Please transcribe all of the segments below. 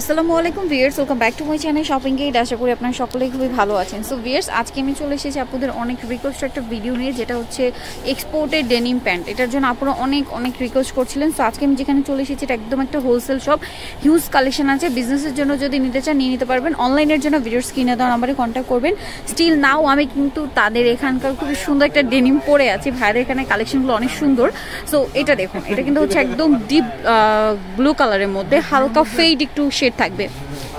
আসসালামু আলাইকুম viewers welcome back to my channel shopping gate. আশা করি আপনারা সকলেই খুবই ভালো আছেন। সো ভিয়ার্স আজকে আমি চলে এসেছি আপনাদের অনেক রিকোয়েস্ট একটা ভিডিও নিয়ে, যেটা হচ্ছে এক্সপোর্টেড ডেনিম প্যান্ট এটার জন্য আপনারা অনেক অনেক রিকোয়েস্ট করছিলেন। সো আজকে আমি যেখানে চলে এসেছি, এটা একদম একটা হোলসেল শপ হিউজ কালেকশন আছে। বিজনেসের জন্য যদি নিতে চান, নিয়ে নিতে পারবেন। অনলাইনের জন্য ভিডিওর স্ক্রিনে দেওয়া নাম্বারে কন্ট্যাক্ট করবেন। স্টিল নাও আমি কিন্তু তাদের এখানকার খুবই সুন্দর একটা ডেনিম পরে আছি। ভাইদের এখানে কালেকশনগুলো অনেক সুন্দর। সো এটা দেখুন। এটা কিন্তু হচ্ছে একদম ডিপ ব্লু কালারের মধ্যে। হালকা ফেড একটু থাকবে।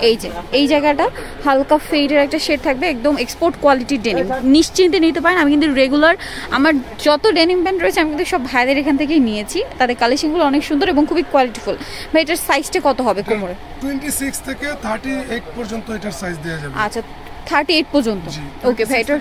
এই যে এই জায়গাটা হালকা ফেডের একটা শেড থাকবে একদম এক্সপোর্ট কোয়ালিটির ডেনিম নিশ্চিন্তে নিতে পারেন আমি কিন্তু রেগুলার আমার যত ডেনিম প্যান্ট রয়েছে আমি কিন্তু সব ভাইদের এখান থেকেই নিয়েছি। তাদের কালেকশনগুলো অনেক সুন্দর এবং খুবই কোয়ালিটিফুল ভাই এটার সাইজটা কত হবে কোমরে? টোয়েন্টি সিক্স থেকে থার্টি এইট পর্যন্ত এটার সাইজ দেওয়া যাবে। আচ্ছা থার্টি এইট পর্যন্ত ওকে ভাই এটা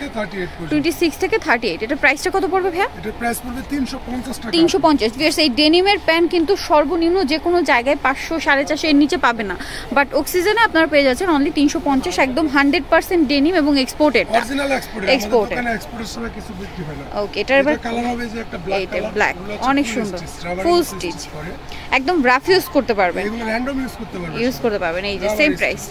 টোয়েন্টি সিক্স থেকে থার্টি এইট এটা প্রাইসটা কত পড়বে ভাইয়া? এটার প্রাইস পড়বে তিনশো পঞ্চাশ তিনশো পঞ্চাশ। এই ডেনিমের প্যান্ট কিন্তু সর্বনিম্ন যে কোনো জায়গায় পাঁচশো সাড়ে চারশো এর নিচে পাবে না। বাট অক্সিজেনে আপনারা পেয়ে যাচ্ছেন অনলি তিনশো পঞ্চাশ একদম হান্ড্রেড পার্সেন্ট ডেনিম এবং এক্সপোর্টেড অরিজিনাল এক্সপোর্ট Exported. এক্সপোর্টের এক্সপোর্টের সময় কিছু বিক্রি না। ওকে এটার এবার এইটা ব্ল্যাক অনেক সুন্দর। ফুল স্টিচ একদম রাফ ইউজ করতে পারবেন। ইউজ করতে পারবেন। এই যে সেম প্রাইস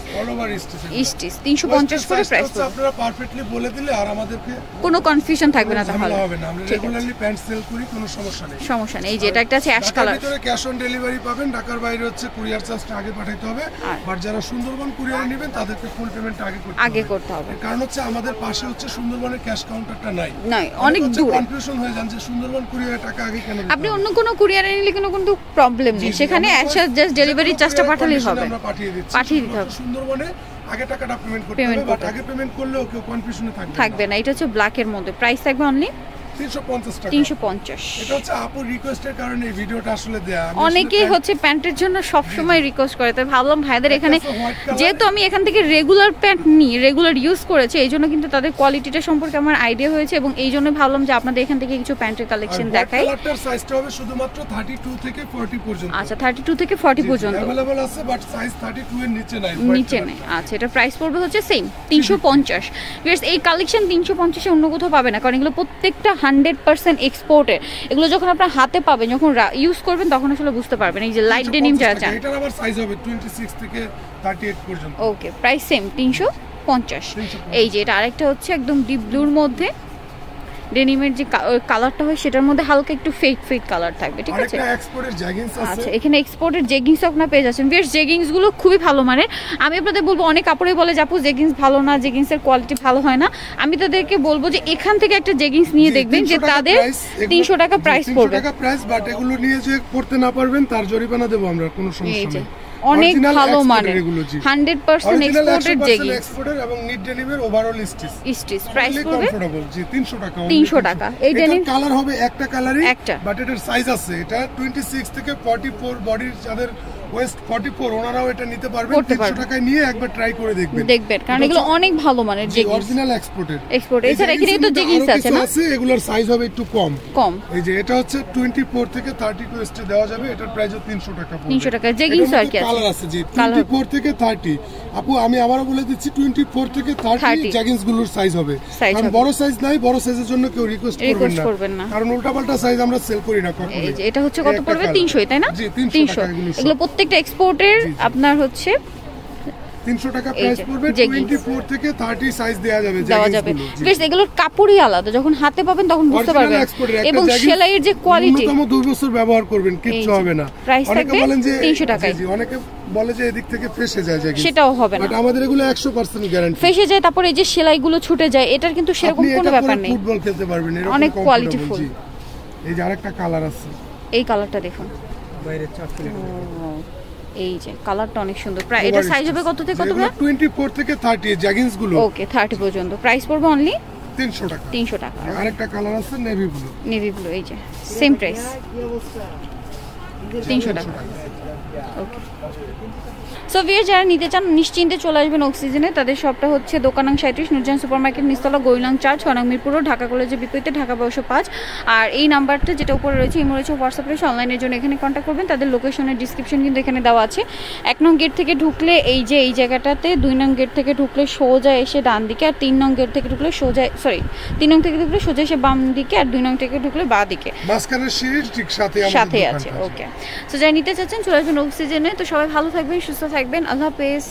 স্টিচ তিনশো পঞ্চাশ করে প্রাইস আপনারা পারফেক্টলি বলে দিলে আর আমাদেরকে কোনো কনফিউশন থাকবে না তাহলে। হবে না। আমরা রেগুলারলি প্যান্ট সেল করি কোনো সমস্যা নেই। সমস্যা নেই। এই যে এটা একটা আছে অ্যাশ কালার ভিতরে ক্যাশ অন ডেলিভারি পাবেন। ঢাকার বাইরে হচ্ছে কুরিয়ার চার্জটা আগে পাঠাইতে হবে। আর- আর যারা সুন্দরবন কুরিয়ার নেবেন তাদেরকে ফুল পেমেন্ট আগে করতে আগে করতে হবে। কারণ হচ্ছে আমাদের পাশে হচ্ছে সুন্দরবনের ক্যাশ কাউন্টারটা নাই। অনেক দূরে। কনফিউশন হয়ে যান যে সুন্দরবন কুরিয়ার টাকা আগে কেন আপনি অন্য কোনো কুরিয়ারে নিলে কোনো কিন্তু প্রবলেম নেই। সেখানে জাস্ট ডেলিভারি কোনো চার্জটা courier পাঠালেই হবে। আমরা পাঠিয়ে দিচ্ছি। পাঠিয়ে দিতে হবে। সুন্দরবনে আগে টাকাটা পেমেন্ট করতে হবে বাট আগে পেমেন্ট করলেও কেউ কনফিউশনে থাকবে থাকবে না এটা হচ্ছে ব্ল্যাক এর মধ্যে। প্রাইস থাকবে অনলি 350 টাকা। তিনশো পঞ্চাশ। এটা হচ্ছে আপুর রিকোয়েস্টের কারণে এই ভিডিওটা আসলে দেয়া। আমি আসলে অনেকেই হচ্ছে প্যান্টের জন্য সব সময় রিকোয়েস্ট করে তাই ভাবলাম ভাইদের এখানে যেহেতু আমি এখান থেকে রেগুলার প্যান্ট নিই রেগুলার ইউজ করেছি এই জন্য কিন্তু তাদের কোয়ালিটিটা সম্পর্কে আমার আইডিয়া হয়েছে এবং এই জন্য ভাবলাম যে আপনাদের এখান থেকে কিছু প্যান্টের কালেকশন white দেখাই। সাইজটা হবে শুধুমাত্র 32 থেকে 40 পর্যন্ত। আচ্ছা থার্টি টু থেকে ফর্টি পর্যন্ত। অ্যাভেলেবল আছে বাট সাইজ 32 এর নিচে নাই নিচে নেই। আচ্ছা এটা প্রাইস পড়বে হচ্ছে সেম তিনশো পঞ্চাশ। এই কালেকশন অন্য কোথাও পাবে না কারণ এগুলো প্রত্যেকটা হান্ড্রেড পার্সেন্ট এক্সপোর্টের এগুলো যখন আপনার হাতে পাবেন যখন ইউজ করবেন তখন আসলে বুঝতে পারবেন। এই যে লাইট ডেনিম যারা চান। এটার আবার সাইজ হবে 26 থেকে 38 পর্যন্ত। ওকে প্রাইস সেম তিনশো পঞ্চাশ। 350 এই যে এটা আরেকটা হচ্ছে একদম ডিপ ব্লুর মধ্যে। ডেনিমের যে কালারটা হয় সেটার মধ্যে হালকা একটু ফেড ফেড কালার থাকবে ঠিক আছে? আচ্ছা এখানে এক্সপোর্টের জেগিংস আপনার পেয়ে যাচ্ছেন। বেশ জেগিংসগুলো খুবই ভালো মানের। আমি আপনাদের বলব অনেক কাপড়ে বলে যে আপু জেগিংস ভালো না জেগিংসের কোয়ালিটি ভালো হয় না। আমি তাদেরকে বলব যে এখান থেকে একটা জেগিংস নিয়ে দেখবেন যে তাদের তিনশো টাকা প্রাইস পড়বে। টাকা প্রাইস বাট এগুলো নিয়ে যে পড়তে না পারবেন তার জরিমানা দেবো আমরা কোনো সমস্যা নেই। অনেক ভালো মানের। এগুলো, জি। হান্ড্রেড পার্সেন্ট Original এক্সপোর্টেড 100% এবং নিট ডেনিমের ওভারঅল স্টিচ স্টিচ প্রাইস পড়বে জি 300 টাকা তিনশো 300 টাকা। এই ডেনিম কালার হবে একটা কালারই একটা। বাট এটার সাইজ আছে। এটা 26 থেকে 44 বডির যাদের ওয়েস্ট 44 ওনারাও এটা নিতে পারবেন 300 টাকায় নিয়ে একবার ট্রাই করে দেখবেন। দেখবেন কারণ এগুলো অনেক ভালো মানের জেগিংস অরিজিনাল Export, এছাড়া এখানে তো আছে না? আছে এগুলোর সাইজ হবে একটু কম। কম। এই যে এটা হচ্ছে 24 থেকে 32 এসটি দেওয়া যাবে এটার প্রাইস 300 টাকা পড়বে। 300 টাকা, আর কি আছে? কালার আছে জি 24 থেকে 30 আপু আমি আবারও বলে দিচ্ছি 24 থেকে 30 30 গুলোর সাইজ হবে। কারণ বড় সাইজ নাই বড় সাইজের জন্য কেউ রিকোয়েস্ট করবেন না। কারণ উল্টাপাল্টা সাইজ আমরা সেল করি না কখনো এই যে এটা হচ্ছে কত পড়বে? তিনশো তাই না? জি 300 তিনশো। টাকা এগুলো প্রত্যেকটা এক্সপোর্টের। আপনার হচ্ছে 300 টাকা প্রাইস পড়বে 24 থেকে 30 সাইজ দেওয়া যাবে দেওয়া যাবে। বেশ এগুলোর কাপড়ই আলাদা যখন হাতে পাবেন তখন বুঝতে পারবেন। এবং সেলাইয়ের যে কোয়ালিটি ন্যূনতম দুই বছর ব্যবহার করবেন কিচ্ছু হবে না। price থাকবে 300 টাকায়। জি, জি, অনেকে বলে যে এদিক থেকে ফেসে যায় jeggings। সেটাও হবে না। বাট আমাদের এগুলো 100% গ্যারান্টি ফেসে যায় তারপরে এই যে সেলাইগুলো ছুটে যায় এটার কিন্তু সেরকম কোনো ব্যাপার নেই। ফুটবল খেলতে পারবেন এরকম অনেক qualityful। এই যে আরেকটা কালার আছে। এই কালারটা দেখুন। এই যে কালারটা অনেক সুন্দর। প্রায় এটা সাইজ হবে কত থেকে কত ভাই 24 থেকে 30 জ্যাগিন্সগুলো ওকে থার্টি পর্যন্ত। প্রাইস পড়বে অনলি 300 টাকা। তিনশো টাকা আরেকটা কালার আছে নেভি ব্লু নেভি ব্লু এই যে সেম প্রাইস তিনশো টাকা। ওকে সো ভিয়ার যারা নিতে চান নিশ্চিন্তে চলে আসবেন অক্সিজেনে তাদের সবটা হচ্ছে দোকানাং সাঁত্রিশ নুরজান সুপার মার্কেট নিস্তলা গৈলাং চার ছনাং মিরপুর রোড, ঢাকা কলেজের বিপরীতে ঢাকা বয়স পাঁচ। আর এই নাম্বারটা যেটা উপরে রয়েছে ইমো রয়েছে হোয়াটসঅ্যাপ রয়েছে অনলাইনের জন্য এখানে কন্ট্যাক্ট করবেন। তাদের লোকেশনের ডিসক্রিপশন কিন্তু এখানে দেওয়া আছে। এক নং গেট থেকে ঢুকলে এই যে এই জায়গাটাতে দুই নং গেট থেকে ঢুকলে সোজা এসে ডান দিকে আর তিন নং গেট থেকে ঢুকলে সোজা সরি তিন নং থেকে ঢুকলে সোজা এসে বাম দিকে আর দুই নং থেকে ঢুকলে বা দিকে। সাথে আছে ওকে সো যারা নিতে চাচ্ছেন, চলে আসবেন অক্সিজেনে তো সবাই ভালো থাকবেন, সুস্থ থাকবেন। আল্লাহ হাফেজ।